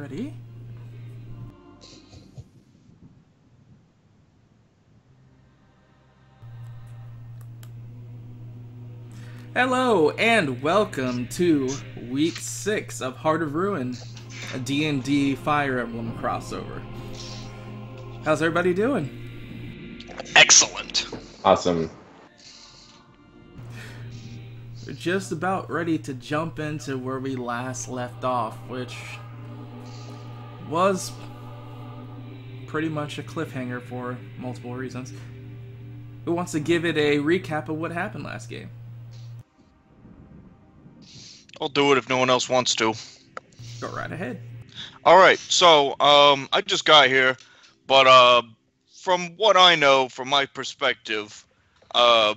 ready. Hello and welcome to week six of Heart of Ruin, a D&D Fire Emblem crossover. How's everybody doing? Excellent. Awesome. We're just about ready to jump into where we last left off, which was pretty much a cliffhanger for multiple reasons. Who wants to give it a recap of what happened last game? I'll do it if no one else wants to. Go right ahead. All right. So, um, I just got here, but uh, from what I know, from my perspective, uh,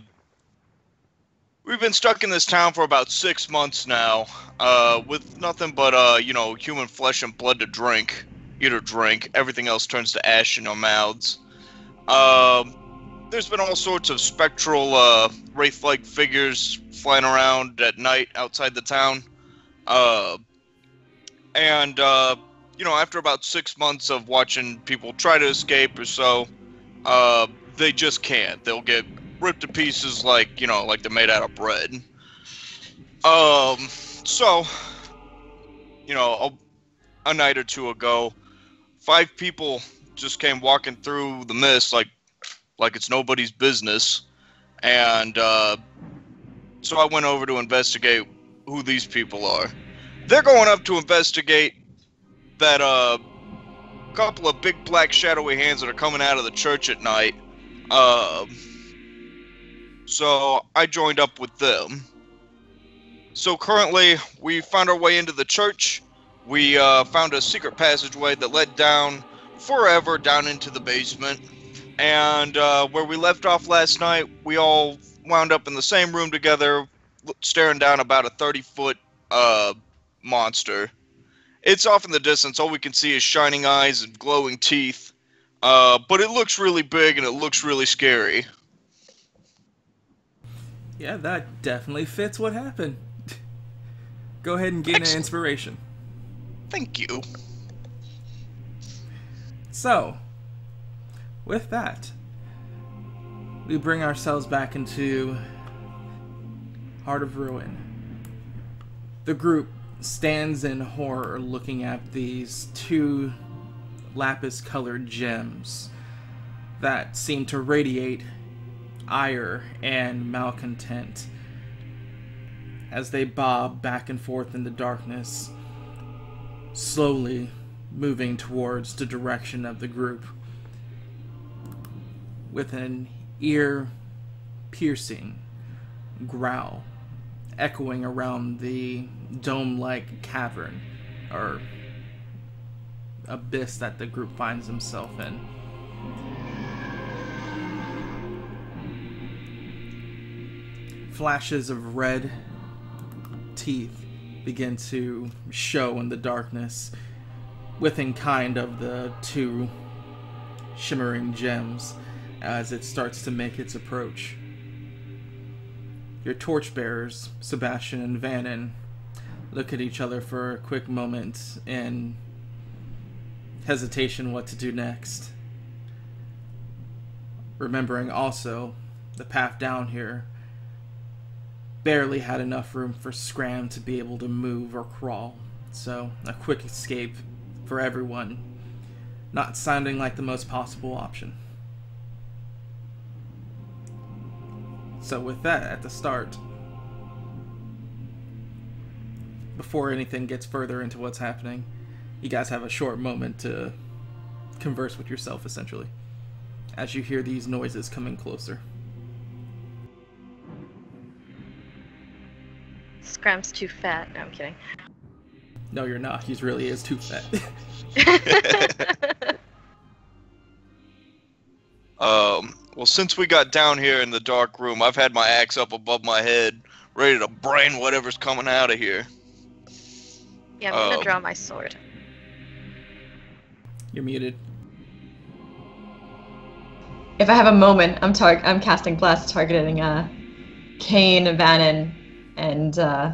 we've been stuck in this town for about six months now, uh, with nothing but uh, you know, human flesh and blood to drink. Eat or drink. Everything else turns to ash in our mouths. Um, there's been all sorts of spectral, uh, wraith-like figures flying around at night outside the town. Uh, and uh, you know, after about six months of watching people try to escape or so, uh, they just can't. They'll get ripped to pieces like you know, like they're made out of bread. Um, so you know, a, a night or two ago, five people just came walking through the mist like like it's nobody's business, and uh, so I went over to investigate who these people are. They're going up to investigate that uh couple of big black shadowy hands that are coming out of the church at night. Uh, so I joined up with them. So currently, we found our way into the church. We uh, found a secret passageway that led down forever down into the basement. And uh, where we left off last night, we all wound up in the same room together, staring down about a 30 foot uh, monster. It's off in the distance. All we can see is shining eyes and glowing teeth. Uh, but it looks really big and it looks really scary. Yeah, that definitely fits what happened. Go ahead and gain an inspiration. Thank you. So, with that, we bring ourselves back into Heart of Ruin. The group stands in horror looking at these two lapis colored gems that seem to radiate ire and malcontent as they bob back and forth in the darkness, slowly moving towards the direction of the group with an ear piercing growl echoing around the dome like cavern or abyss that the group finds himself in. Flashes of red teeth begin to show in the darkness within kind of the two shimmering gems as it starts to make its approach. Your torchbearers, Sebastian and Vannon, look at each other for a quick moment in hesitation what to do next. Remembering also the path down here barely had enough room for Scram to be able to move or crawl, so a quick escape for everyone, not sounding like the most possible option. So, with that at the start, before anything gets further into what's happening, you guys have a short moment to converse with yourself essentially as you hear these noises coming closer. Scram's too fat. No, I'm kidding. No, you're not. He really is too fat. Um, well, since we got down here in the dark room, I've had my axe up above my head, ready to brain whatever's coming out of here. yeah, I'm gonna Oh. draw my sword. you're muted. If I have a moment, I'm tar- I'm casting bless targeting uh, Kane, Vannon, and uh,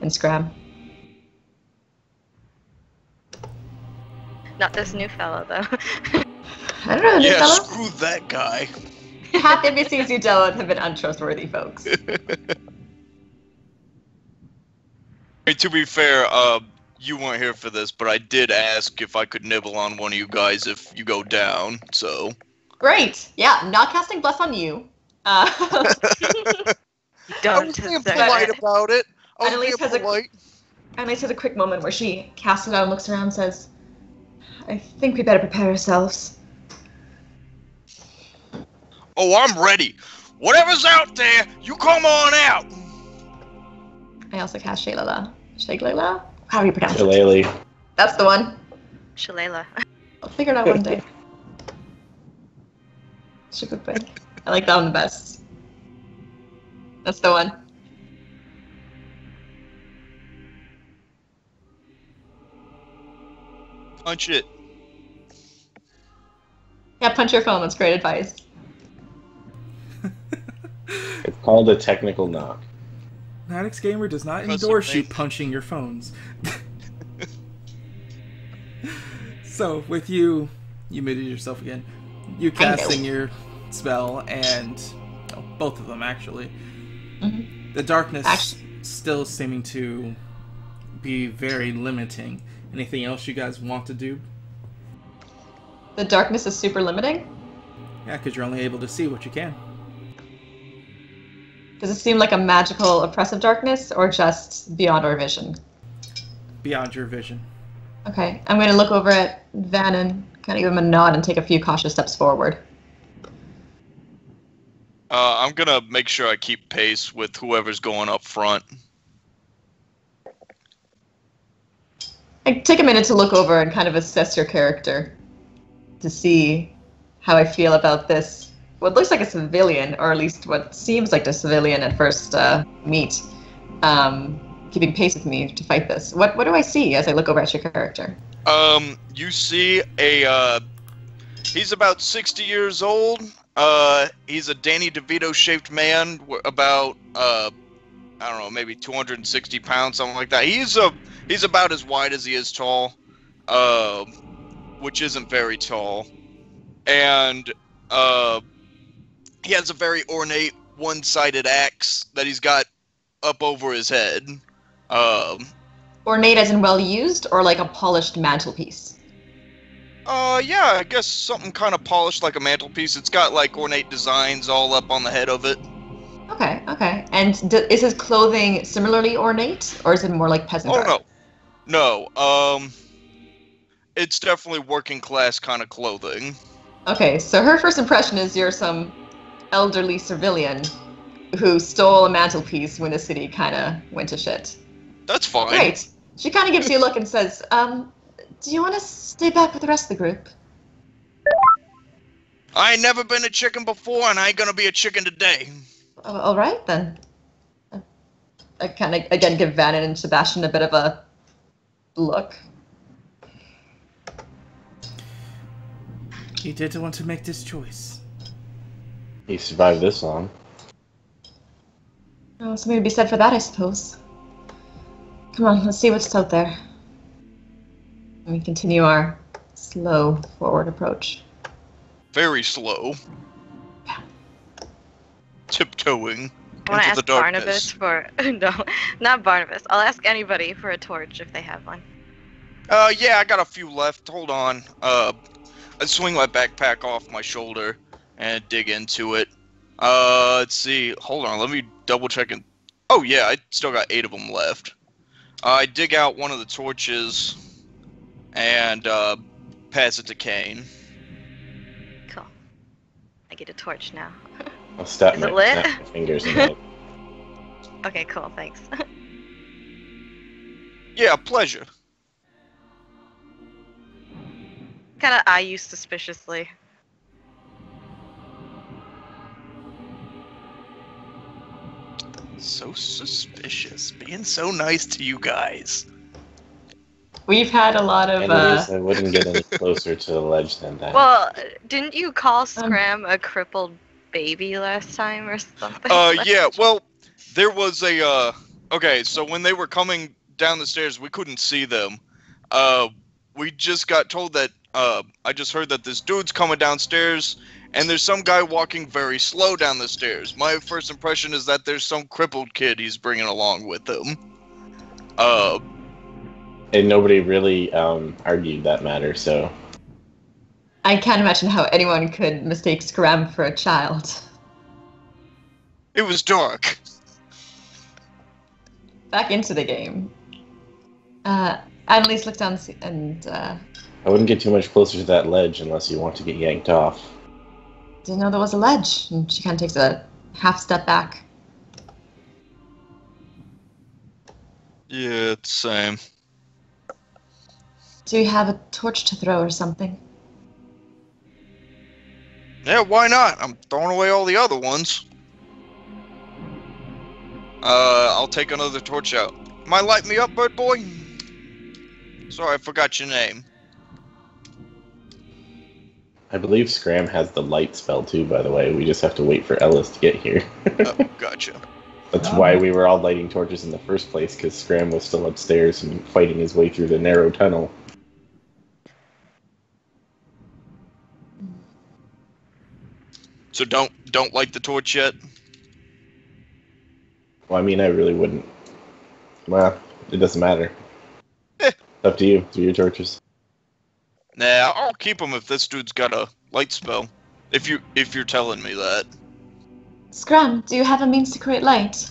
and Scram. Not this new fellow, though. I don't know, new Yeah, fellow. screw that guy. Half the NPCs you dealt with have been untrustworthy folks. Hey, to be fair, uh, you weren't here for this, but I did ask if I could nibble on one of you guys if you go down. So Great. Yeah, not casting bless on you. Uh, I Don't was being deserve polite it. about it. I was Annalise being has a- polite. Annalise has a quick moment where she casts it out and looks around and says, I think we better prepare ourselves. Oh, I'm ready. Whatever's out there, you come on out. I also cast Shaylala. Shaylala? How do you pronounce it? Shillelagh. That's the one. Shalala. I'll figure it out one day. Shukukbei. I like that one the best. That's the one. Punch it. Yeah, punch your phone. That's great advice. It's called a technical knock. NightxGamer does not Because endorse you punching your phones. so, with you, you muted yourself again. You I know. casting your spell, and oh, both of them actually. Mhm. The darkness Act- still seeming to be very limiting. Anything else you guys want to do? The darkness is super limiting. Yeah, because you're only able to see what you can. Does it seem like a magical, oppressive darkness, or just beyond our vision? Beyond your vision. Okay, I'm going to look over at Van and kind of give him a nod and take a few cautious steps forward. Uh, I'm gonna make sure I keep pace with whoever's going up front. I take a minute to look over and kind of assess your character to see how I feel about this. What looks like a civilian, or at least what seems like a civilian at first uh, meet, um, keeping pace with me to fight this. What what do I see as I look over at your character? Um, you see a uh, he's about 60 years old. Uh, he's a Danny DeVito shaped man, about uh, I don't know, maybe 260 pounds, something like that. He's a he's about as wide as he is tall, uh, which isn't very tall, and uh, he has a very ornate one-sided axe that he's got up over his head. Um, Ornate as in well used, or like a polished mantelpiece? Uh, yeah, I guess something kind of polished like a mantelpiece. It's got like ornate designs all up on the head of it. Okay, okay. And d- is his clothing similarly ornate, or is it more like peasant Oh garb? no, no. Um, it's definitely working class kind of clothing. Okay, so her first impression is you're some elderly civilian who stole a mantelpiece when the city kind of went to shit. That's fine. Great. She kind of gives you a look and says, um, do you want to stay back with the rest of the group? I ain't never been a chicken before, and I ain't gonna be a chicken today. "Oh, all right, then. I kind of, again, give Vannon and Sebastian a bit of a look. He didn't want to make this choice. He survived this long. Oh, something to be said for that, I suppose. Come on, let's see what's out there. And we continue our slow forward approach. Very slow. Yeah. Tiptoeing I want to ask. Barnabas for no, not Barnabas. I'll ask anybody for a torch if they have one. Uh, yeah, I got a few left. Hold on. Uh, I swing my backpack off my shoulder and dig into it. Uh, let's see. Hold on. Let me double check and. Oh yeah, I still got eight of them left. Uh, I dig out one of the torches and uh, pass it to Kane. Cool. I get a torch now. I'll stop Is my, it lit? snap my fingers in. Okay, cool. Thanks. Yeah, pleasure. kind of eye you suspiciously. So suspicious. Being so nice to you guys. We've had a lot of. Uh, Anyways, I wouldn't get any closer to the ledge than that. Well, didn't you call Um, Scram a crippled baby last time or something? Uh, Like- yeah. Well, there was a. Uh, okay, so when they were coming down the stairs, we couldn't see them. Uh, we just got told that. Uh, I just heard that this dude's coming downstairs, and there's some guy walking very slow down the stairs. My first impression is that there's some crippled kid he's bringing along with him. Uh, And nobody really um, argued that matter, so I can't imagine how anyone could mistake Scram for a child. it was dark. Back into the game. Uh, Annalise looked down and uh, I wouldn't get too much closer to that ledge unless you want to get yanked off. didn't know there was a ledge. And she kind of takes a half step back. Yeah, it's same. Do you have a torch to throw or something? Yeah, why not? I'm throwing away all the other ones. Uh, I'll take another torch out. Might light me up, bird boy? Sorry, I forgot your name. I believe Scram has the light spell too, by the way. We just have to wait for Ellis to get here. Oh, gotcha. That's why we were all lighting torches in the first place, because Scram was still upstairs and fighting his way through the narrow tunnel. So don't don't light the torch yet. Well, I mean, I really wouldn't. Well, it doesn't matter. Eh. Up to you. Do your torches. Nah, I'll keep them if this dude's got a light spell. If you if you're telling me that. Scram, do you have a means to create light?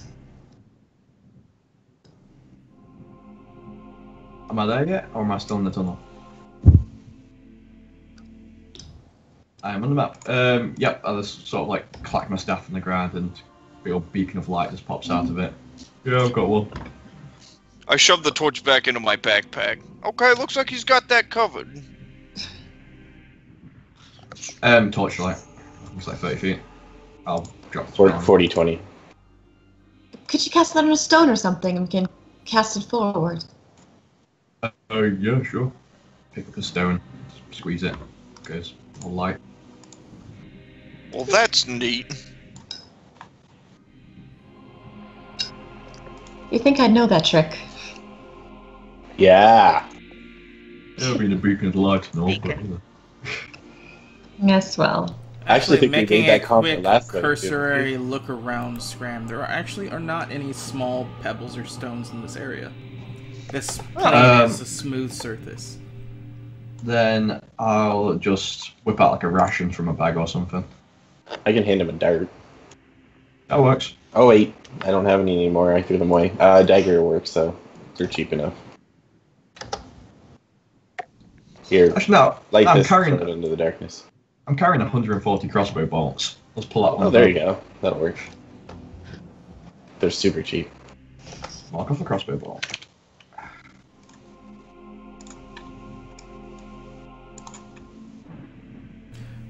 Am I there yet, or am I still in the tunnel? I am on the map. Um, yep, I just sort of like clack my staff on the ground and a big old beacon of light just pops out of it. Yeah, I've got one. I shoved the torch back into my backpack. Okay, looks like he's got that covered. Um, torchlight. Looks like 30 feet. I'll drop the For, spell. 40 20. Could you cast that on a stone or something and we can cast it forward? Oh, yeah, sure. Pick up a stone, squeeze it. Goes all light. Well, that's neat. You think I'd know that trick? Yeah! It'll be the beacon of light and all, but you know. Yes, well. I actually think we making made that a comment quick last time, too. cursory look around Scram, there are actually are not any small pebbles or stones in this area. This plane Um, is a smooth surface. Then I'll just whip out like a ration from a bag or something. I can hand him a dart. That works. Oh, wait. I don't have any anymore. I threw them away. Uh, dagger works, so they're cheap enough. Here, Actually, no. light I'm this carrying. throw it into the darkness. I'm carrying 140 crossbow bolts. Let's pull that one. Oh, there you go. That'll work. They're super cheap. Mark off the crossbow bolt.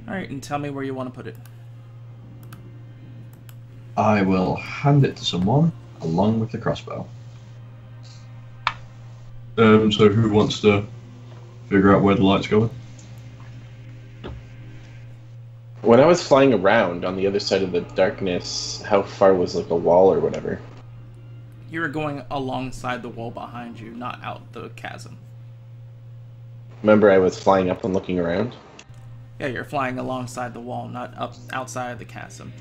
Alright, and tell me where you want to put it. I will hand it to someone along with the crossbow. Um, so who wants to figure out where the light's going? When I was flying around on the other side of the darkness, how far was like a wall or whatever? You were going alongside the wall behind you, not out the chasm. Remember, I was flying up and looking around. Yeah, you're flying alongside the wall, not up outside of the chasm.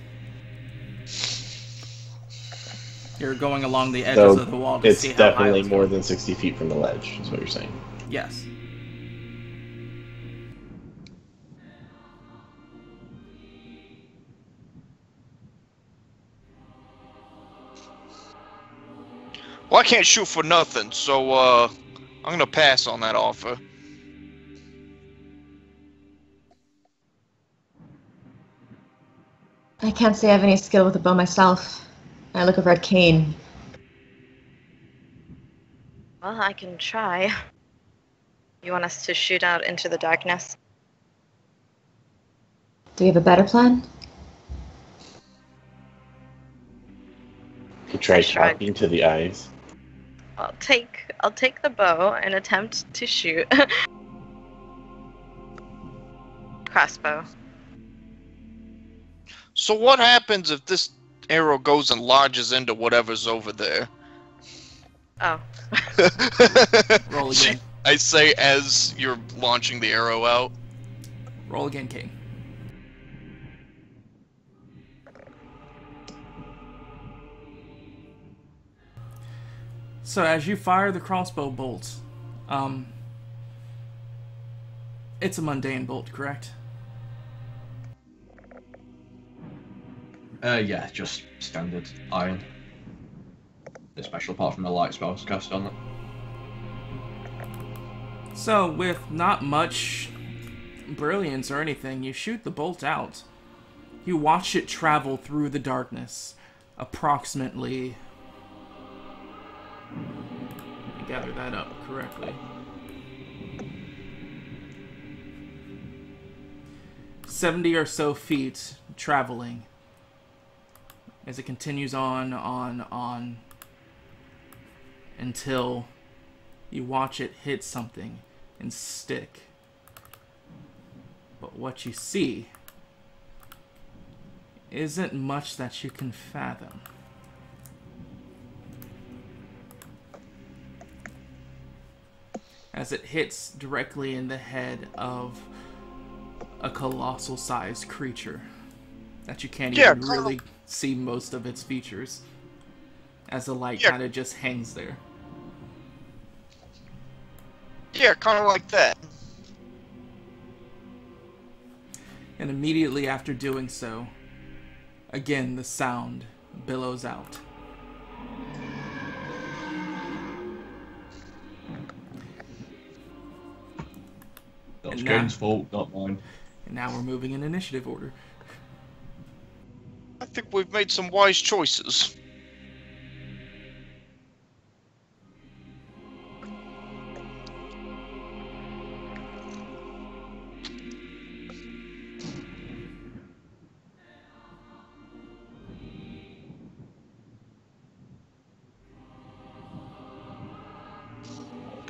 You're going along the edges So of the wall to it's see how high definitely it's more going. than 60 feet from the ledge, is what you're saying. Yes. Well, I can't shoot for nothing, so uh, I'm gonna pass on that offer. I can't say I have any skill with a bow myself. I look over at Kane. Well, I can try. You want us to shoot out into the darkness? Do you have a better plan? You try I tried. talking to the eyes. I'll take I'll take the bow and attempt to shoot. Crossbow. So what happens if this arrow goes and lodges into whatever's over there? Oh. Roll again. I say as you're launching the arrow out. Roll again, Kane. So as you fire the crossbow bolt, um, it's a mundane bolt, correct? Uh, yeah, just standard iron. The special apart from the light spells cast on it. So, with not much brilliance or anything, you shoot the bolt out. You watch it travel through the darkness, approximately. Gather that up correctly. Seventy or so feet traveling as it continues on, on, on until you watch it hit something and stick. But what you see isn't much that you can fathom. As it hits directly in the head of a colossal sized creature that you can't Yeah, even really see most of its features as the light Yeah. kind of just hangs there. Yeah, kind of like that. And immediately after doing so, again the sound billows out. That's And now- Kane's fault, not mine. And now we're moving in initiative order. I think we've made some wise choices.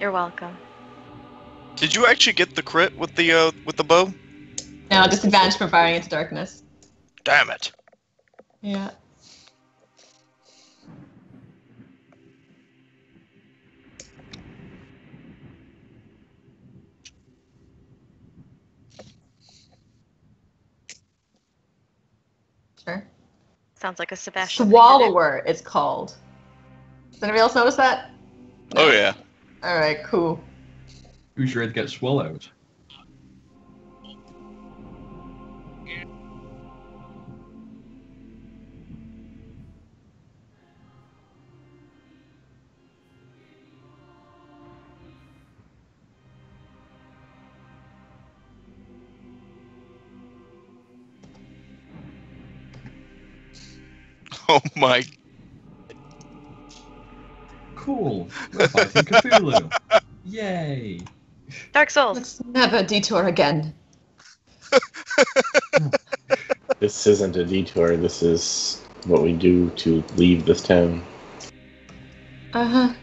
You're welcome. Did you actually get the crit with the uh with the bow? No, disadvantage for firing into darkness. Damn it. Yeah. Sure. Sounds like a Sebastian. thing. Swallower, it's called. Does anybody else notice that? Oh yeah. Alright, cool. Who's ready to get swallowed? Oh my. Cool. We're fighting Cthulhu. Yay. Dark Souls. Let's never detour again. This isn't a detour. This is what we do to leave this town. Uh huh.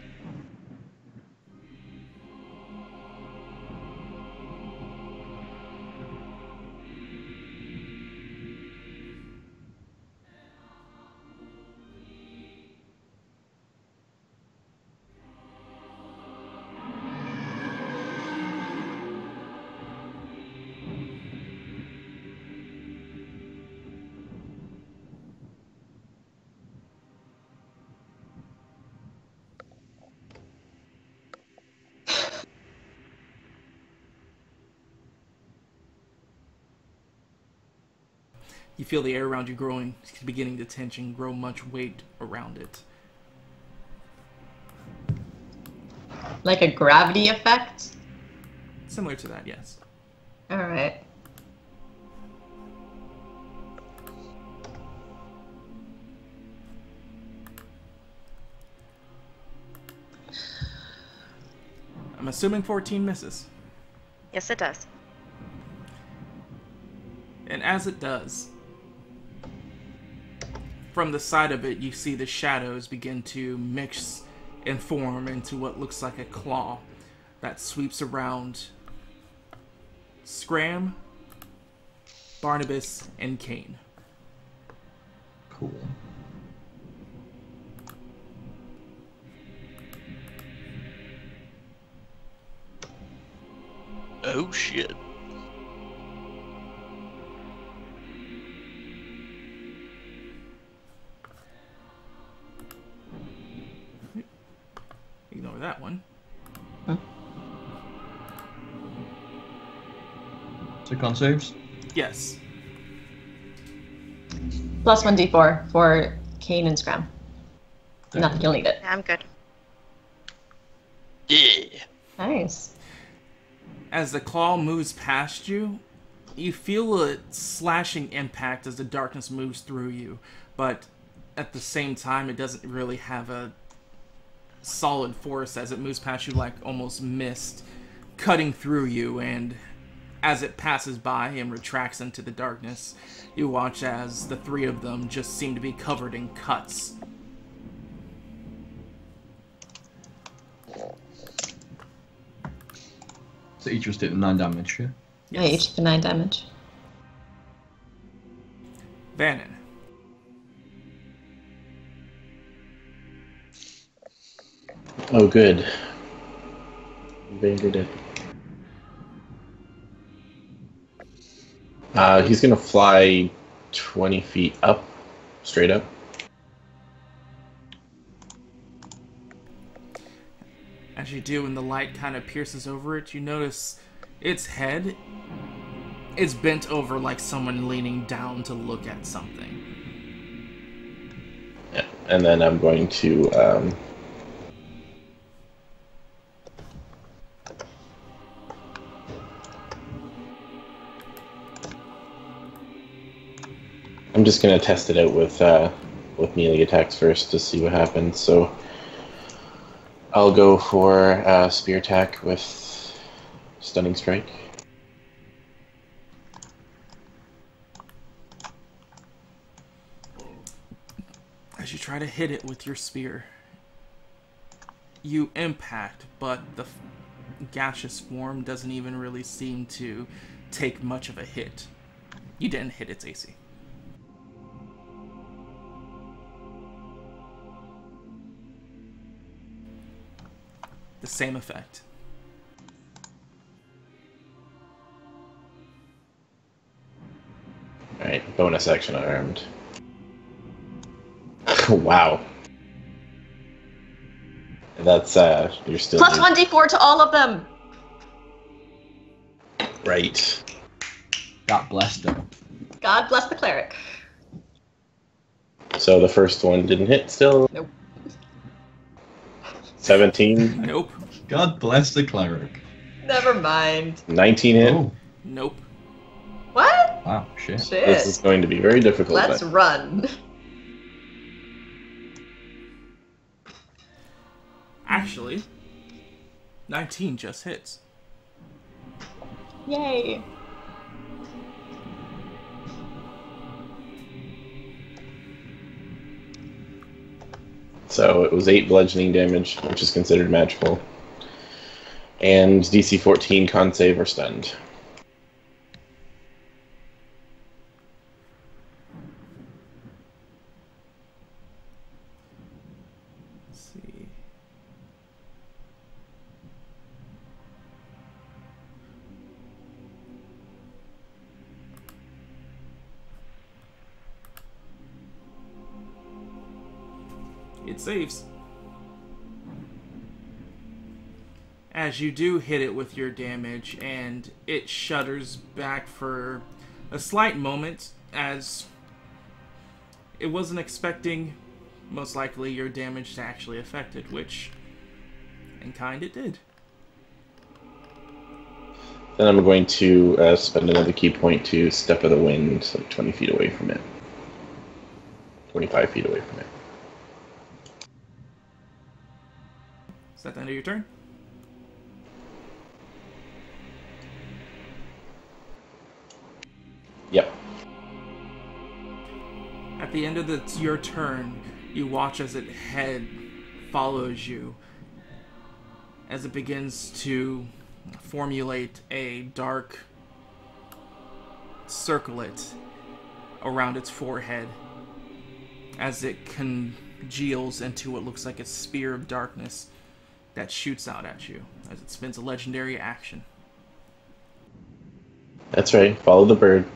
You feel the air around you growing, beginning to tension, grow much weight around it. Like a gravity effect? Similar to that, yes. Alright. I'm assuming 14 misses. Yes, it does. And as it does, from the side of it, you see the shadows begin to mix and form into what looks like a claw that sweeps around Scram, Barnabas, and Kane. Cool. Oh shit. So con saves. Yes. Plus one d4 for Kane and Scram. Not that you'll need it. Yeah, I'm good. Yeah. Nice. As the claw moves past you, you feel a slashing impact as the darkness moves through you, but at the same time, it doesn't really have a solid force as it moves past you like almost mist, cutting through you. And as it passes by and retracts into the darkness, you watch as the three of them just seem to be covered in cuts. So each was taking nine damage. Yeah. Yeah, each for nine damage. Vannon. Oh, good. Vader did. Uh, he's gonna fly 20 feet up, straight up. As you do, and the light kind of pierces over it, you notice its head is bent over like someone leaning down to look at something. Yeah. And then I'm going to um, I'm just gonna test it out with uh, with melee attacks first to see what happens. So I'll go for uh, spear attack with stunning strike. As you try to hit it with your spear, you impact, but the gaseous form doesn't even really seem to take much of a hit. You didn't hit its AC. The same effect. All right, bonus action armed. wow. That's uh, you're still Plus one d4 to all of them. right. That blessed him. God bless the cleric. So the first one didn't hit still. Nope. 17, Nope. God bless the cleric. Never mind. 19 hit. Oh, Nope. What? wow, shit. Shit. This is going to be very difficult. Let's but- run. Actually, 19 just hits. Yay. So it was 8 bludgeoning damage, which is considered magical. And DC 14 con save or stunned. As you do hit it with your damage, and it shudders back for a slight moment as it wasn't expecting most likely your damage to actually affect it, which in kind it did. Then I'm going to uh, spend another ki point to step of the wind, like 20 feet away from it. 25 feet away from it. Is that the end of your turn? The end of the, your turn, you watch as it head follows you as it begins to formulate a dark circlet around its forehead as it congeals into what looks like a spear of darkness that shoots out at you as it spends a legendary action. That's right. Follow the bird.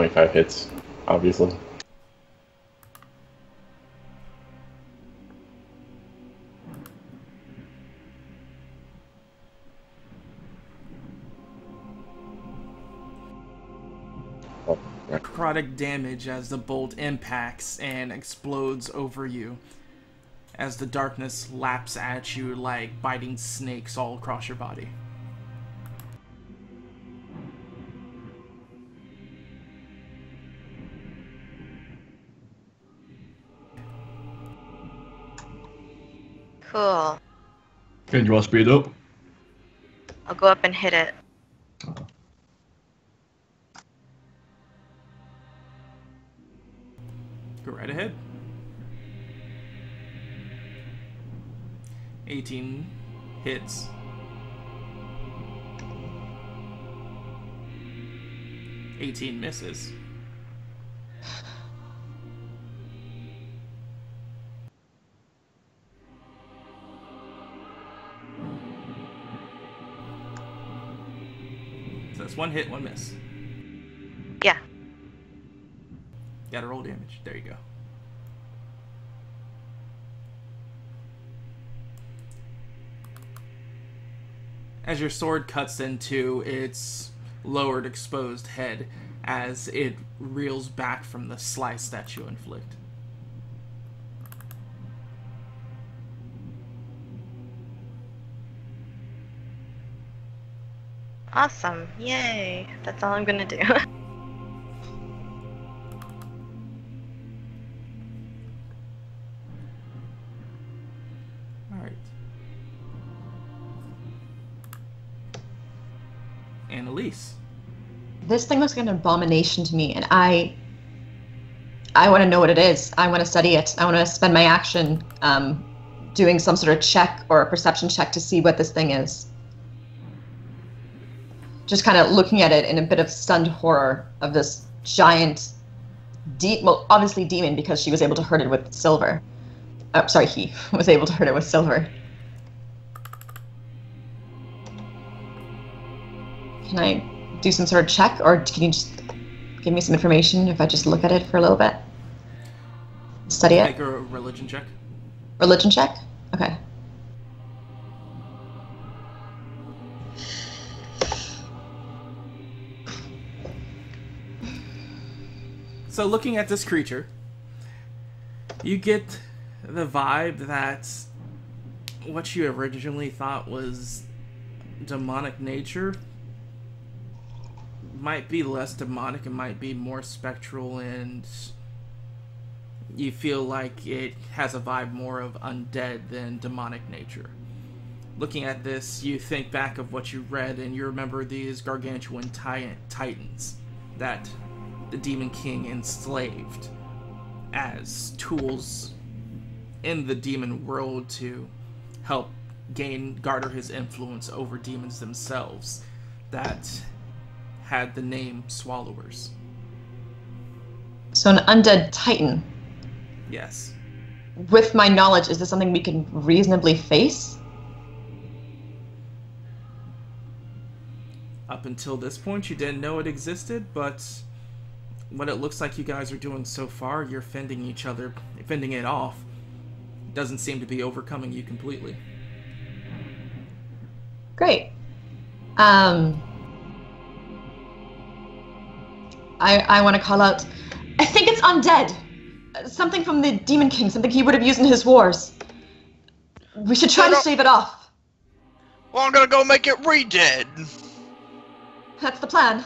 Twenty-five hits, obviously. Necrotic damage as the bolt impacts and explodes over you as the darkness laps at you like biting snakes all across your body. Cool. Okay, do you want to speed up? I'll go up and hit it. Go right ahead. 18 hits. Eighteen misses. So that's one hit, one miss. Yeah. Gotta roll damage. There you go. As your sword cuts into its lowered, exposed head, as it reels back from the slice that you inflict. Awesome. Yay. That's all I'm gonna do. Alright. Annalise. This thing looks like an abomination to me, and I I want to know what it is. I want to study it. I want to spend my action um, doing some sort of check or a perception check to see what this thing is. Just kind of looking at it in a bit of stunned horror of this giant, deep, well, obviously demon because she was able to hurt it with silver. Oh, sorry, he was able to hurt it with silver. Can I do some sort of check, or can you just give me some information if I just look at it for a little bit? Study it? Make a religion check. Religion check? Okay. So, looking at this creature, you get the vibe that what you originally thought was demonic nature might be less demonic and might be more spectral, and you feel like it has a vibe more of undead than demonic nature. Looking at this, you think back of what you read, and you remember these gargantuan titans that the Demon King enslaved as tools in the demon world to help gain garner his influence over demons themselves that had the name Swallowers. So, an undead titan. Yes. With my knowledge, is this something we can reasonably face? Up until this point, you didn't know it existed, but what it looks like you guys are doing so far, you're fending each other, fending it off. Doesn't seem to be overcoming you completely. Great. Um, I I want to call out. I think it's undead. Uh, Something from the Demon King. Something he would have used in his wars. We should try to no. stave it off. Well, I'm gonna go make it re-dead. That's the plan.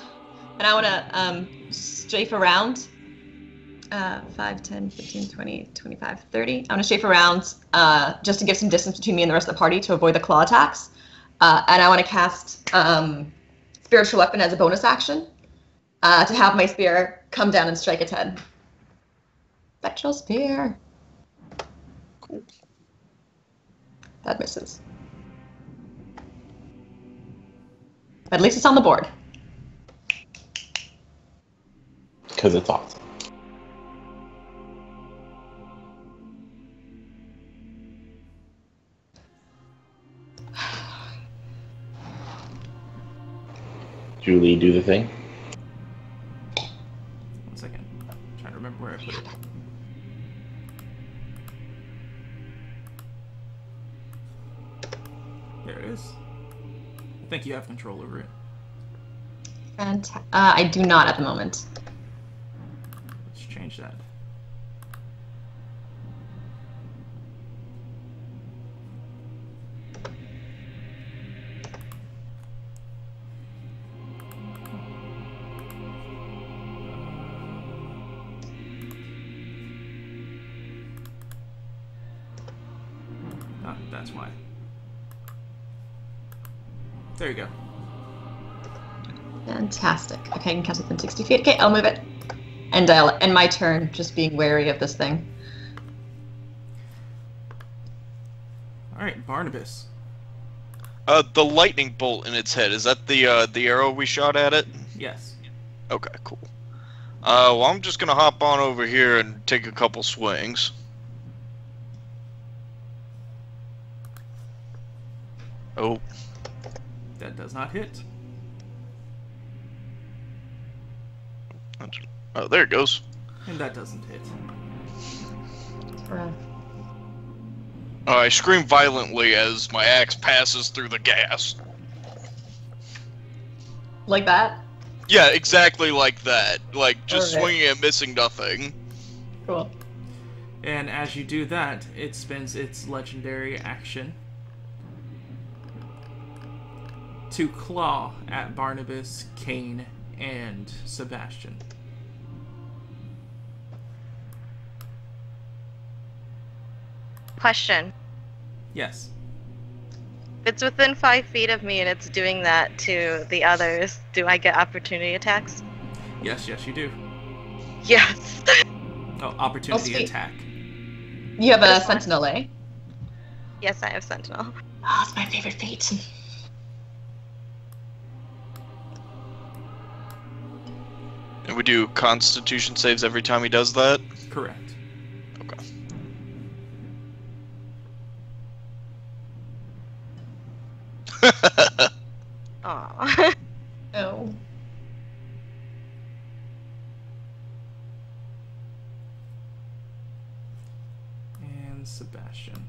And I want to um, strafe around. Uh, 5, 10, 15, 20, 25, 30. I want to strafe around uh, just to give some distance between me and the rest of the party to avoid the claw attacks. Uh, and I want to cast um, Spiritual Weapon as a bonus action uh, to have my spear come down and strike its head. Spectral Spear. That misses. But at least it's on the board. Because it's awesome. Julie, do the thing. One second. I'm trying to remember where I put it. There it is. I think you have control over it. Fanta- uh, I do not at the moment. Change that. Ah, that's why. There you go. Fantastic. Okay, I can cast it within 60 feet. Okay, I'll move it. And I'll end my turn just being wary of this thing. All right, Barnabas. Uh, the lightning bolt in its head is that the uh, the arrow we shot at it? Yes. Okay, cool. Uh, well, I'm just gonna hop on over here and take a couple swings. Oh, That does not hit. that's- oh, there it goes. And that doesn't hit. Uh, Uh, I scream violently as my axe passes through the gas. Like that? Yeah, exactly like that. Like just Okay. swinging and missing nothing. Cool. And as you do that, it spends its legendary action to claw at Barnabas, Kane, and Sebastian. Question. Yes. If it's within five feet of me and it's doing that to the others, do I get opportunity attacks? Yes, yes, you do. Yes. Oh, opportunity sweet. attack. You have a This one. sentinel, eh? yes, I have Sentinel. Oh, it's my favorite feat. And we do Constitution saves every time he does that. Correct. Aw. No. And Sebastian.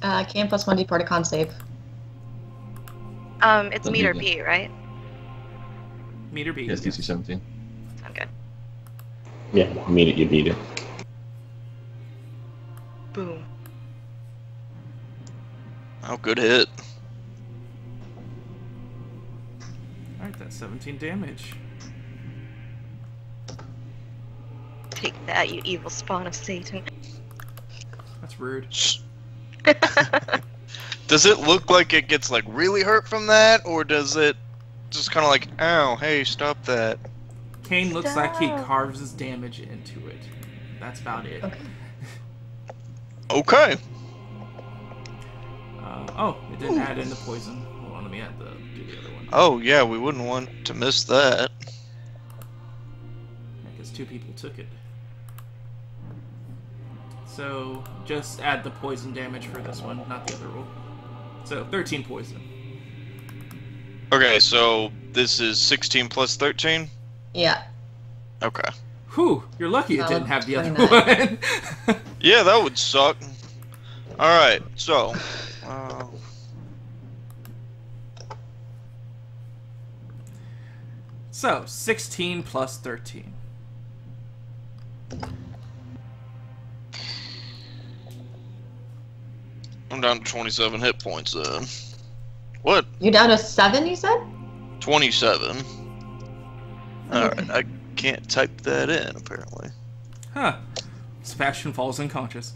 Uh, can plus 1d4 to con save. um, it's meter need B, right? Meter B. Yes, DC 17. I'm. Yeah, you meet it, you beat it. Boom. oh, good hit. Alright, that's 17 damage. Take that, you evil spawn of Satan. That's rude. Does it look like it gets like really hurt from that, or does it just kind of like, ow, hey, stop that? Kane looks like he carves his damage into it. That's about it. Okay. Okay. Uh, oh, it didn't add in the poison. Hold on, let me add the do the other one. Oh yeah, we wouldn't want to miss that. Because two people took it. So just add the poison damage for this one, not the other rule. So 13 poison. Okay, so this is 16 plus 13. Yeah. Okay. Whew, you're lucky it didn't have the other one. Yeah, that would suck. All right, so. Uh, so 16 plus 13. I'm down to 27 hit points then. What? You're down to seven, you said? 27. All Okay. right, I can't type that in apparently. Huh. Sebastian falls unconscious.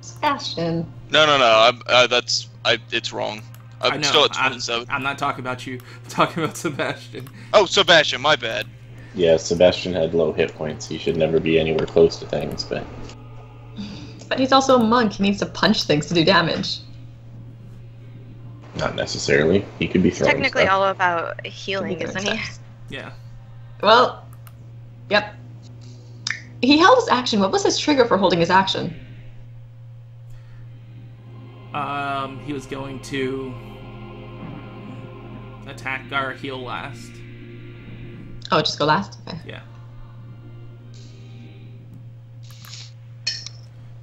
Sebastian. No, no, no. I, I, uh, that's I. It's wrong. I'm I know. still at I'm- 27. I'm, not talking about you. I'm talking about Sebastian. Oh, Sebastian, my bad. Yeah, Sebastian had low hit points. He should never be anywhere close to things, but But he's also a monk. He needs to punch things to do damage. not necessarily. He could be throwing Technically stuff. all about healing, isn't he? Yeah. Well, Yep. He held his action. What was his trigger for holding his action? Um, he was going to attack our heal last. Oh, just go last? Okay. Yeah.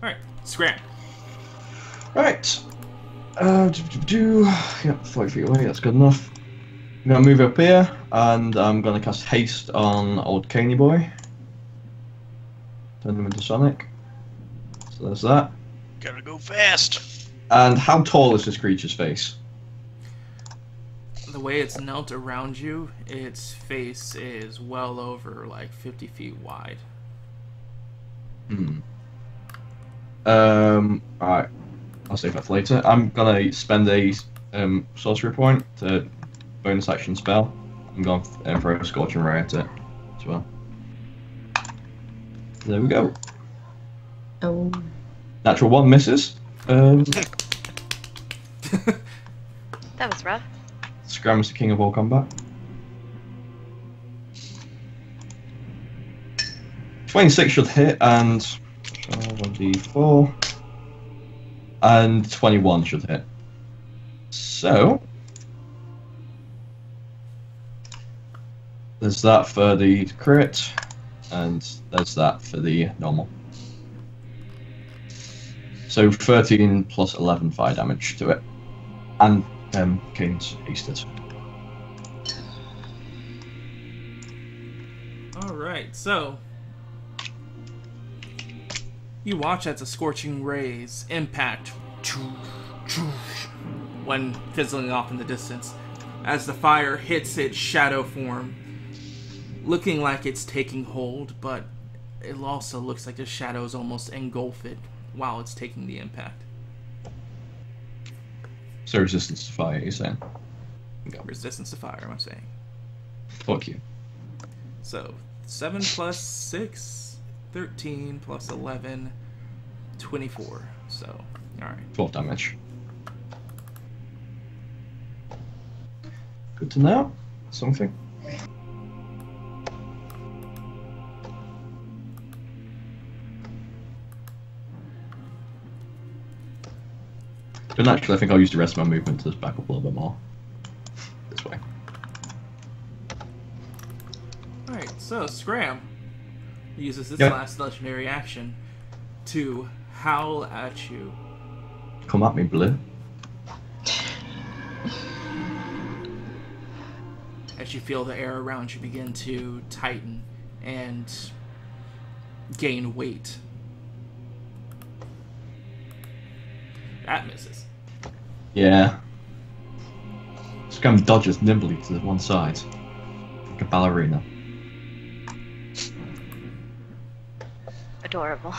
Alright, scram. All right. Uh, do, do, do. Yep, 40 feet away, that's good enough. I'm gonna move up here, and I'm gonna cast haste on old Caney boy. Turn him into Sonic. So there's that. Gotta go fast. And how tall is this creature's face? The way it's knelt around you, its face is well over like 50 feet wide. Hmm. Um. Alright. I'll save that for later. I'm gonna spend a um, sorcery point to bonus action spell. I'm going for a scorching ray at it as well. There we go. Oh. Natural one misses. Um, That was rough. Scram is the king of all combat. Twenty-six should hit, and one d four, and twenty-one should hit. So there's that for the crit, and there's that for the normal. So thirteen plus eleven fire damage to it, and um, Kane's hasted. Alright, so. You watch as the scorching rays impact when fizzling off in the distance as the fire hits its shadow form, looking like it's taking hold, but it also looks like the shadows almost engulf it while it's taking the impact. So resistance to fire, you're saying? Resistance to fire, am I'm saying. Fuck you. So, 7 plus 6, 13 plus 11, 24. So, alright. 12 damage. Good to know. Something. But naturally, I think I'll use the rest of my movement to just back up a little bit more. This way. Alright, so Scram uses this Yeah. last legendary action to howl at you. Come at me, Blue. as you feel the air around you begin to tighten and gain weight. That misses. Yeah. Scram dodges nimbly to the one side. Like a ballerina. Adorable.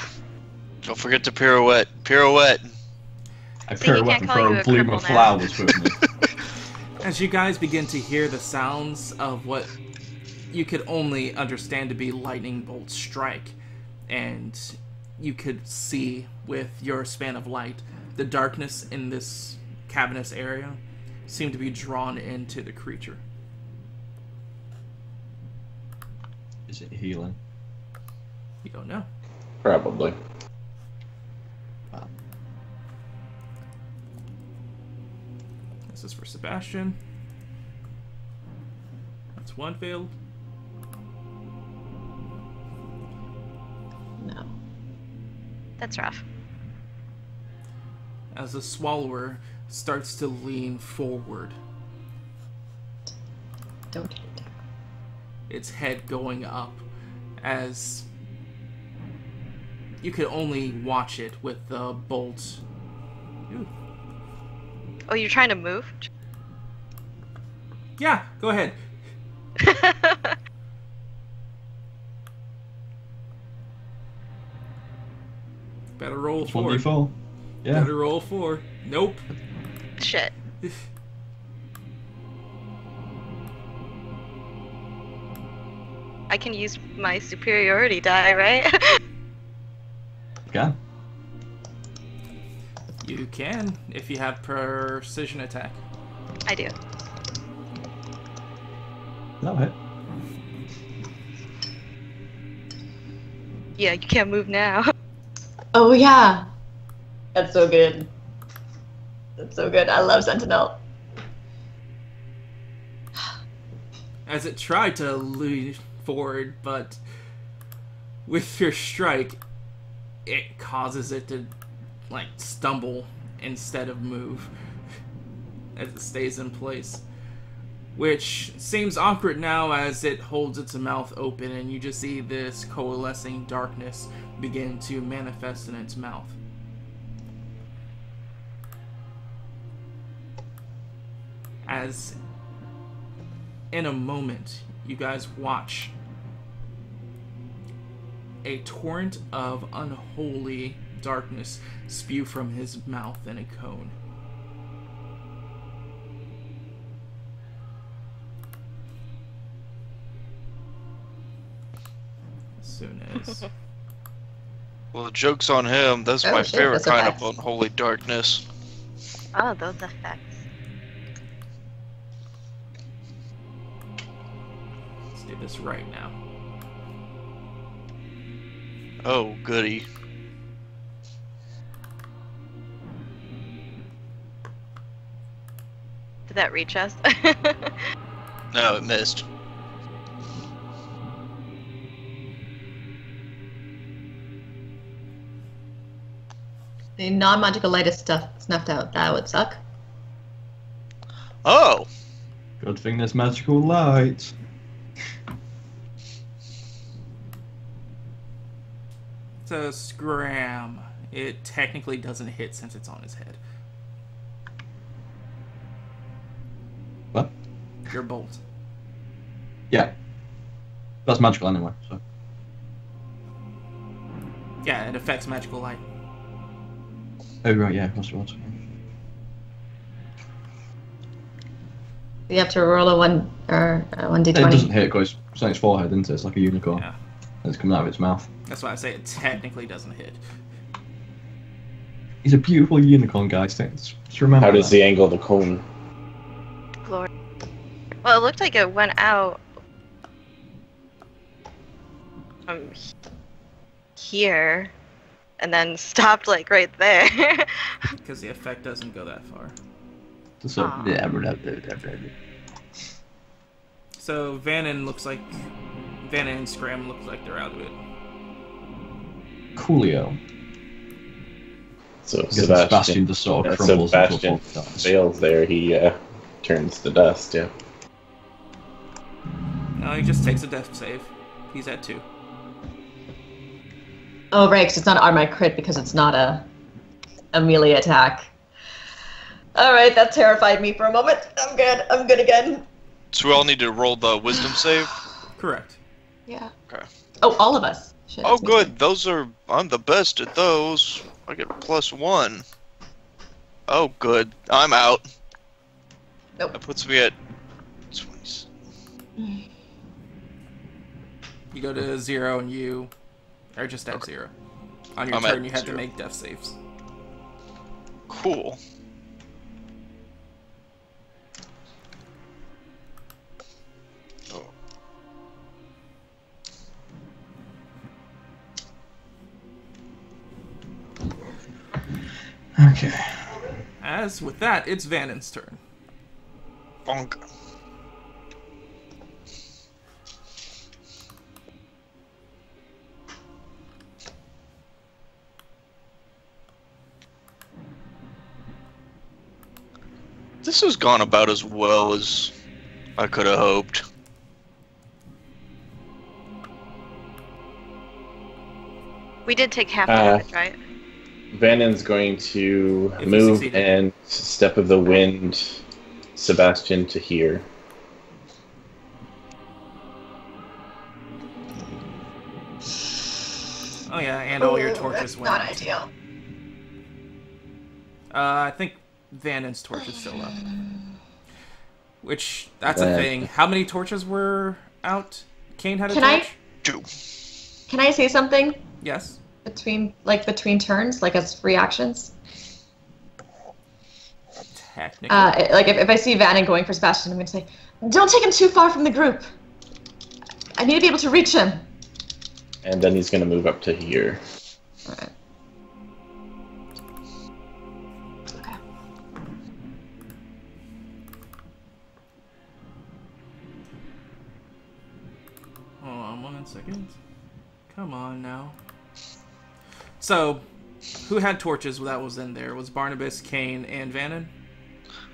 Don't forget the pirouette. Pirouette. I See, pirouette and throw a a bloom of flowers with me. As you guys begin to hear the sounds of what you could only understand to be lightning bolt strike, and you could see with your span of light the darkness in this cavernous area seem to be drawn into the creature. Is it healing? You don't know. Probably. This is for Sebastian. That's one failed. No. That's rough. As a swallower starts to lean forward, Don't hit it. its head going up as you could only watch it with the bolt. Ooh. Oh, you're trying to move? Yeah, go ahead. Better roll It's one four. d four. Yeah. Better roll four. Nope. Shit. I can use my superiority die, right? Again. You can if you have precision attack. I do. No hit. Yeah, you can't move now. Oh yeah, that's so good. That's so good. I love Sentinel. as it tried to lean forward, but with your strike, it causes it to like stumble instead of move as it stays in place. Which seems awkward now as it holds its mouth open and you just see this coalescing darkness begin to manifest in its mouth. As in a moment, you guys watch a torrent of unholy darkness spew from his mouth in a cone. As soon as Well, the joke's on him. That's Oh, my shit, favorite that's kind of unholy darkness. Oh, those effects. Do this right now. Oh, goody. Did that reach us? No, it missed. The non-magical light is stuff snuffed out. That would suck. Oh, Good thing there's magical light. So scram. It technically doesn't hit since it's on his head. What? Your bolt. Yeah. That's magical anyway, so. Yeah, it affects magical light. Oh, right, yeah, that's what. You have to roll a one or a one d It doesn't hit because it's on its forehead, isn't it? It's like a unicorn. Yeah. It's coming out of its mouth. That's why I say it technically doesn't hit. He's a beautiful unicorn, guys. Just just remember How does that. he angle the cone? Glory. Well, it looked like it went out from here and then stopped like right there. Because the effect doesn't go that far. So, Aw. yeah, blah. So Vannon looks like Vannon and Scram looks like they're out of it. Coolio. So Because Sebastian Sebastian, just sort of yeah, crumbles into a Sebastian ball fails there. He uh, turns to dust. Yeah. No, he just takes a death save. He's at two. Oh right, because it's not armor crit because it's not a a melee attack. All right, that terrified me for a moment. I'm good. I'm good again. so we all need to roll the wisdom save. Correct. Yeah. Okay. Oh, all of us. Shit, Oh, it's me. good. Those are. I'm the best at those. I get a plus one. Oh, good. I'm out. Nope. That puts me at 20. You go to zero and you are just at zero. On your I'm turn, you have to make death saves. Cool. Okay. As with that, it's Vannon's turn. Bonk. This has gone about as well as I could have hoped. we did take half Uh, damage, right? Vannon's going to If move and step of the wind Sebastian to here. Oh yeah, and all your torches that's went. not out. ideal. Uh, I think Vannon's torch is still up. Which that's a thing. How many torches were out? Kane had a Can I- Two. Can I say something Yes. Between like between turns, like as reactions? Technically. Uh, it- like if, if I see Vannon going for Sebastian, I'm gonna say, "Don't take him too far from the group. I need to be able to reach him." and then he's gonna move up to here. So, who had torches that was in there? Was Barnabas, Kane, and Vannon?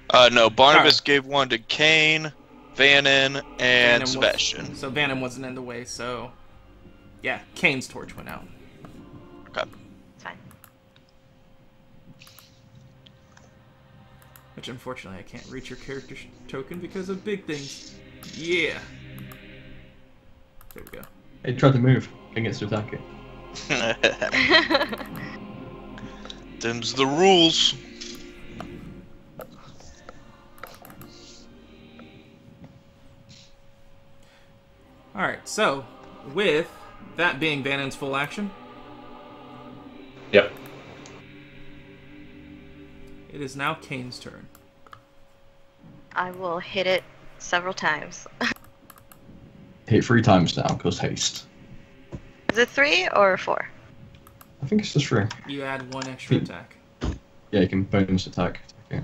Uh, no, Barnabas Alright. gave one to Kane, Vannon, and Vannon was- Sebastian. so Vannon wasn't in the way, so yeah, Kane's torch went out. Okay. It's fine. Which unfortunately I can't reach your character token because of big things. Yeah. There we go. He tried to move and gets to attack it. Them's the rules. Alright, so with that being Vannon's full action, Yep. it is now Kane's turn. I will hit it several times. Hit three times now, because haste. Is it three or four? I think it's just three. You add one extra Hmm. attack. Yeah, you can bonus attack. Okay.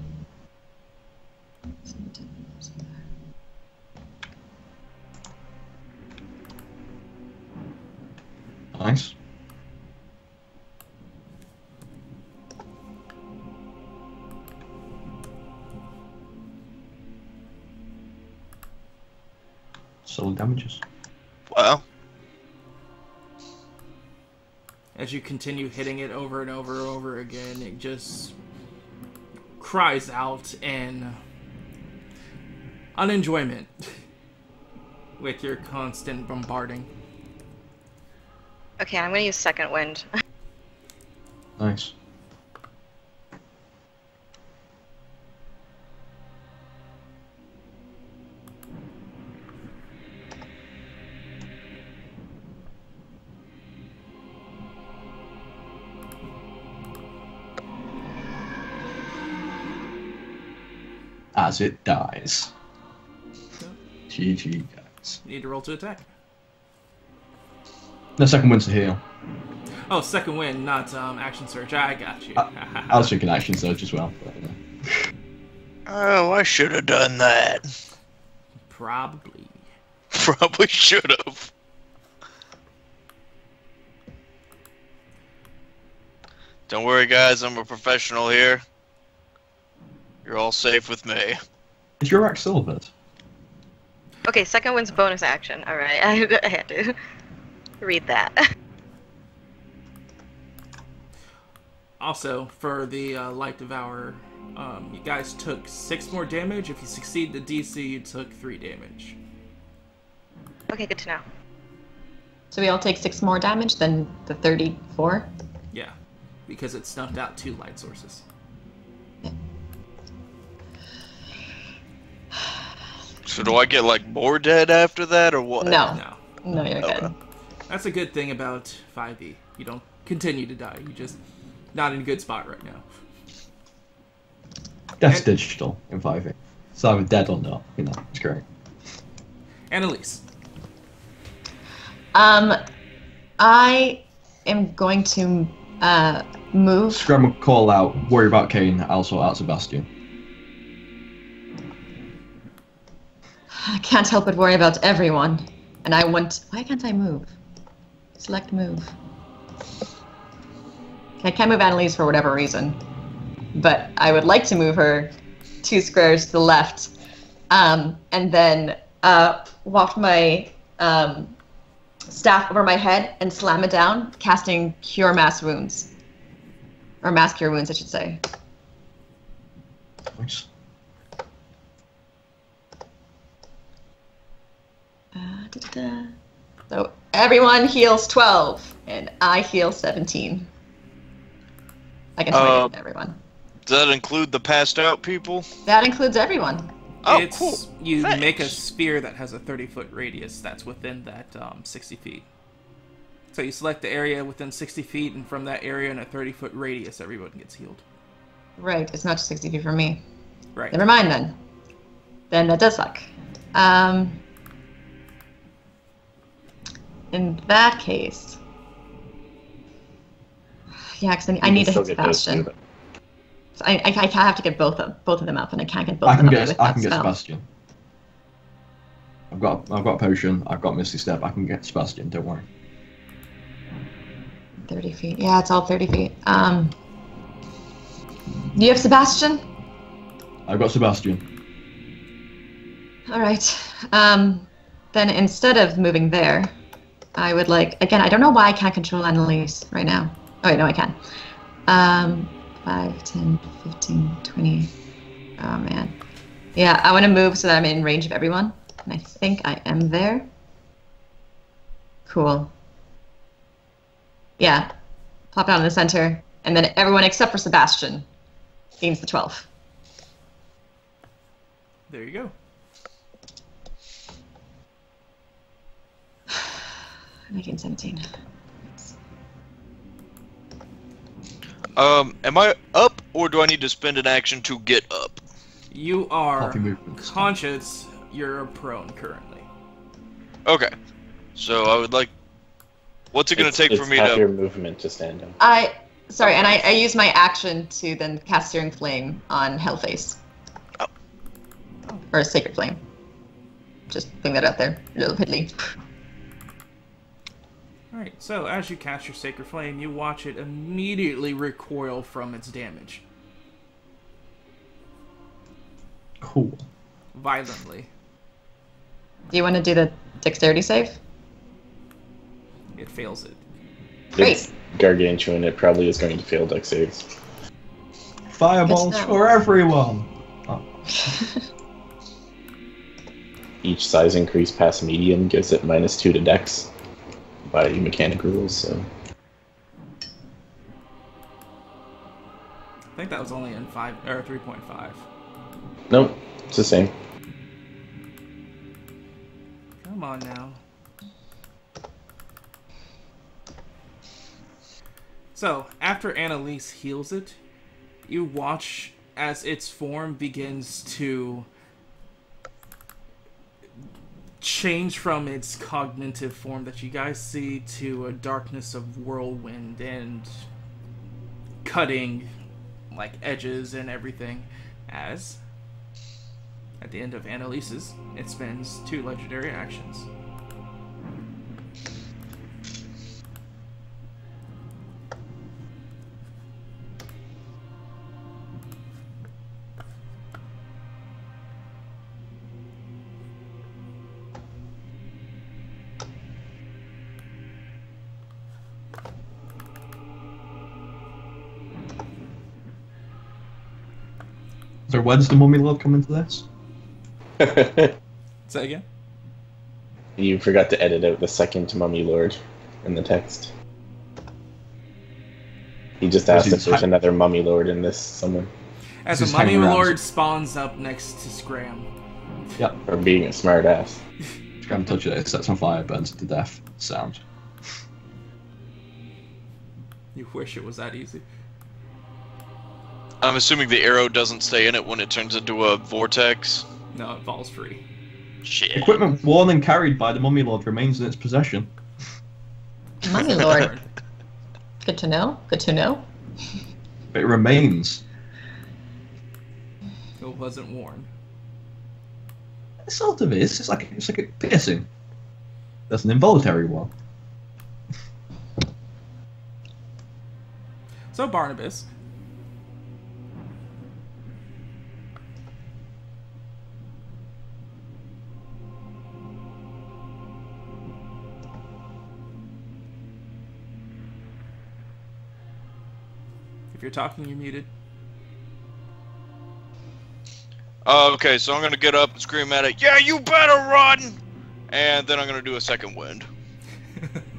Nice. Solid damages. Well, As you continue hitting it over and over and over again, it just cries out in unenjoyment with your constant bombarding. Okay, I'm gonna use second wind. Nice. As it dies. GG, guys. You need to roll to attack. The second one's to heal. Oh, second win, not um, action surge. I got you. I was thinking action surge as well. But, uh, oh, I should have done that. Probably. Probably should have. Don't worry, guys. I'm a professional here. You're all safe with me. is your axe silvered? Okay, second one's bonus action. All right, I, I had to read that. Also, for the uh, Light Devourer, um, you guys took six more damage. If you succeed the DC, you took three damage. okay, good to know. So we all take six more damage than the 34? Yeah, because it snuffed out two light sources. So do I get like more dead after that, or what? No. No, No, you're good. That's a good thing about 5e. You don't continue to die. You just not in a good spot right now. That's And- digital in 5e. So I'm dead or not, you know, it's great. Annalise. Um, I am going to uh, move. Scram call out, worry about Kane, I'll sort out Sebastian. I can't help but worry about everyone. And I want. Why can't I move? Select move. I can't move Annalise for whatever reason. But I would like to move her two squares to the left. Um, and then uh, walk my um, staff over my head and slam it down, casting Cure Mass Wounds. Or Mass Cure Wounds, I should say. Nice. Uh, da-da-da. So everyone heals 12, and I heal 17. I can tell Uh, you everyone. Does that include the passed out people? That includes everyone. Oh, it's, cool. You make a sphere that has a 30 foot radius that's within that um, 60 feet. So you select the area within 60 feet, and from that area in a 30 foot radius, everyone gets healed. Right, it's not just 60 feet from me. Right. Never mind then. Then that does suck. Um, in that case, yeah, because I, I need to hit get Sebastian. two, So I, I, I have to get both of both of them up, and I can't get both I of can them up get with I that can get spell. Sebastian. I've got I've got a potion. I've got Misty Step. I can get Sebastian. Don't worry. Thirty feet. Yeah, it's all thirty feet. Um, you have Sebastian. I've got Sebastian. All right. Um, then instead of moving there, I would like again. I don't know why I can't control Annalise right now. Oh wait, no, I can. Um, 5, 10, 15, 20. Oh man. Yeah, I want to move so that I'm in range of everyone, and I think I am there. Cool. Yeah. Pop down in the center, and then everyone except for Sebastian gains the 12. There you go. And I gain 17. Um, am I up, or do I need to spend an action to get up? You are conscious. You're prone currently. Okay. So I would like. What's it gonna take for it's me half to? your movement to stand up. I sorry, and I, I use my action to then cast Searing Flame on Hellface. Oh. Or a Sacred Flame. Just putting that out there. A little piddly. Alright, so as you cast your Sacred Flame, you watch it immediately recoil from its damage. Cool. Violently. Do you want to do the dexterity save? It fails it. Great. It's gargantuan. It probably is going to fail dex saves. Fireballs for everyone. Oh. Each size increase past medium gives it minus two to dex by mechanic rules. So I think that was only in five or three point five. nope, it's the same. Come on now. So, after Annalise heals it, you watch as its form begins to change from its cognitive form that you guys see to a darkness of whirlwind and cutting like edges and everything as at the end of Annalise's, it spends two legendary actions. So when's the mummy lord come into this? Say again? you forgot to edit out the second mummy lord in the text. He just asked if there's another mummy lord in this somewhere. As Just a mummy lord spawns up next to Scram. Yep. For being a smart ass. Scram touch it, it sets on fire, burns to death. Sound. You wish it was that easy. I'm assuming the arrow doesn't stay in it when it turns into a vortex. No, it falls free. Shit. Equipment worn and carried by the mummy lord remains in its possession. Mummy Lord. Good to know. Good to know. It remains. It wasn't worn. It sort of is. It's like it's like a piercing. That's an involuntary one. So Barnabas. If you're talking, you're muted. Uh, okay, so I'm gonna get up and scream at it. Yeah, you better run! And then I'm gonna do a second wind.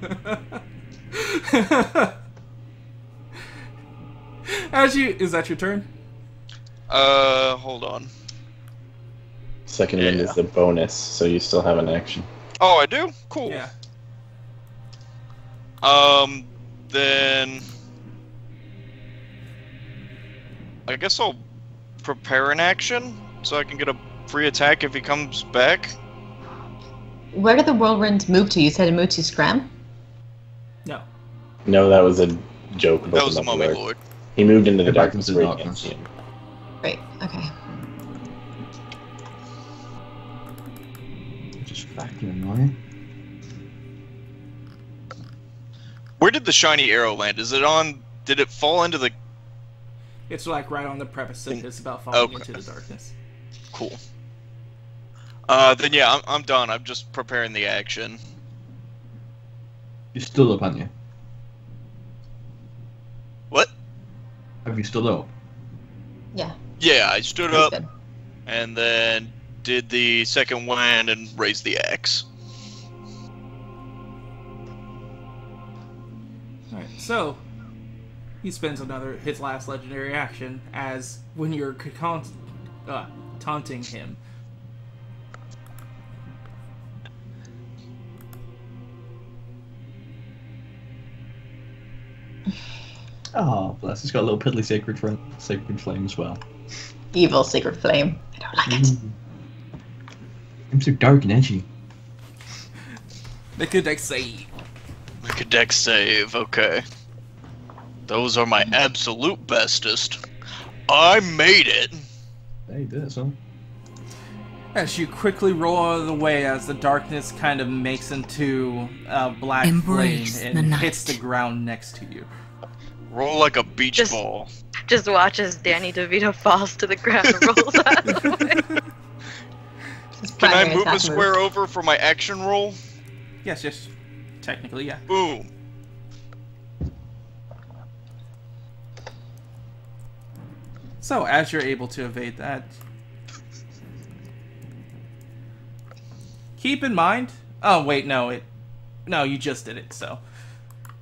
As you is that your turn? Uh, hold on. Second wind is the bonus, so you still have an action. Oh, I do. Cool. Yeah. Um, then I guess I'll prepare an action so I can get a free attack if he comes back. where did the whirlwind move to? You said it moved to Scram? No. No, that was a joke. That was the Mummy mummy Lord. lord. He moved into the Back darkness. into the where he can't darkness. see him. Great. Okay. Just fucking annoying. Where did the shiny arrow land? Is it on? Did it fall into the? It's like right on the precipice about falling Okay. into the darkness. Cool. Uh, then yeah, I'm, I'm done. I'm just preparing the action. You stood up, haven't you? What? Have you stood up? Yeah. Yeah, I stood that's up good. and then did the second wind and raised the axe. Alright, so he spends another his last legendary action as when you're con- uh, taunting him. Oh, bless. It's got a little piddly sacred flame, sacred flame as well. Evil sacred flame. I don't like it. Mm. I'm so dark and edgy. Make a dex save. Make a dex save. Okay. Those are my absolute bestest. I made it. Hey, did it, son. As you quickly roll out of the way as the darkness kind of makes into a black Embrace flame and night. hits the ground next to you. Roll like a beach Just- ball. Just watch as Danny DeVito falls to the ground and rolls out of the way. Can I move a attack square over for my action roll? Yes, yes. Technically, yeah. Boom. So, as you're able to evade that, keep in mind. Oh, wait, no, it. No, you just did it, so.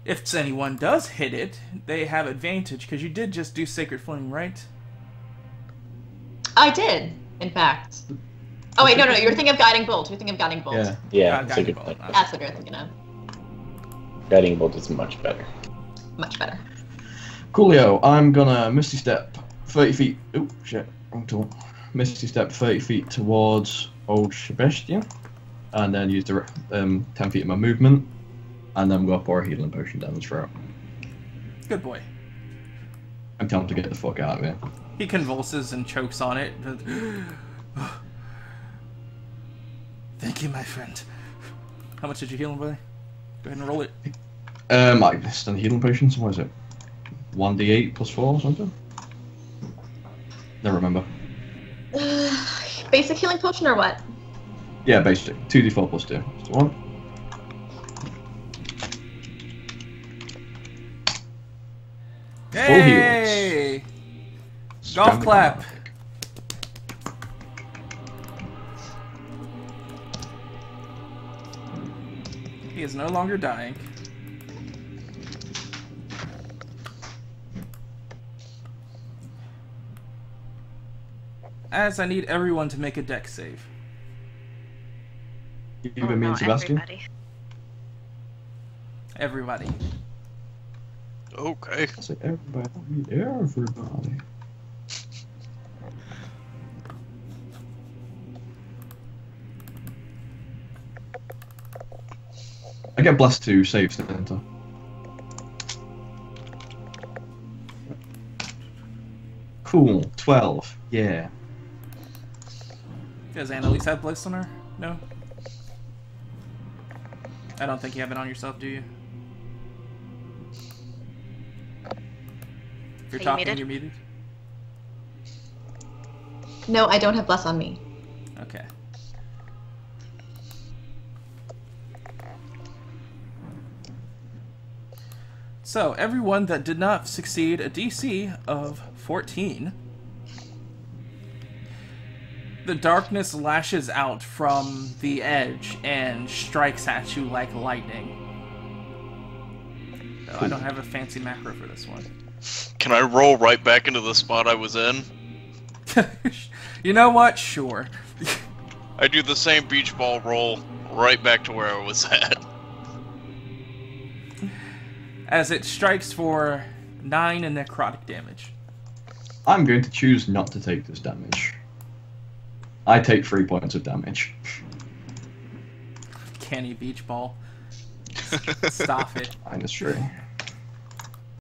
If anyone does hit it, they have advantage, because you did just do Sacred Flame, right? I did, in fact. Oh wait, no, no, you're thinking of guiding bolt. You're thinking of guiding bolt. Yeah. Yeah, it's a guiding good bolt, point. That's what you're thinking of. Guiding bolt is much better. Much better. Coolio, I'm gonna Misty Step 30 feet. Oh, shit. Wrong tool. Misty Step 30 feet towards Old Shabestia. And then use the um, 10 feet of my movement. And then go pour a healing potion down his throat. Good boy. I'm telling him to get the fuck out of here. He convulses and chokes on it. Thank you, my friend. How much did you heal him by? Go ahead and roll it. Um, I guess then healing potions. What is it? 1d8 plus 4 or something? Never remember. Basic healing potion or what? Yeah, basic. 2d4 plus 2. That's the one. Full heals. Hey! Golf clap. He is no longer dying. As I need everyone to make a dex save. Even Oh, me no, Sebastian. everybody. Everybody. Okay. I say everybody, everybody. I get blessed to save center. Cool. Twelve. Yeah. Does Annalise have bless on her? No? I don't think you have it on yourself, do you? If you're Are talking, muted? you're muted? No, I don't have bless on me. Okay. So, everyone that did not succeed a DC of 14, the darkness lashes out from the edge and strikes at you like lightning. Oh, I don't have a fancy macro for this one. Can I roll right back into the spot I was in? you know what? Sure. I do the same beach ball roll right back to where I was at. As it strikes for 9 necrotic damage. I'm going to choose not to take this damage. I take three points of damage. uncanny beach ball. Stop it. i'm Minus three.